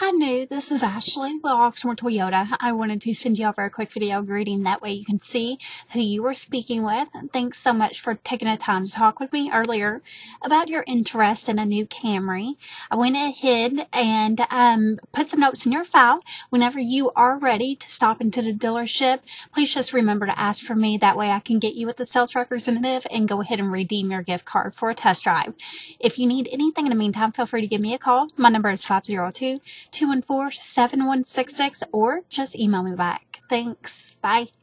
Hi, Nhu. This is Ashley with Oxmoor Toyota. I wanted to send you over a quick video greeting. That way you can see who you were speaking with. Thanks so much for taking the time to talk with me earlier about your interest in a new Camry. I went ahead and um, put some notes in your file. Whenever you are ready to stop into the dealership, please just remember to ask for me. That way I can get you with the sales representative and go ahead and redeem your gift card for a test drive. If you need anything in the meantime, feel free to give me a call. My number is 502 214 7166 or just email me back. Thanks. Bye.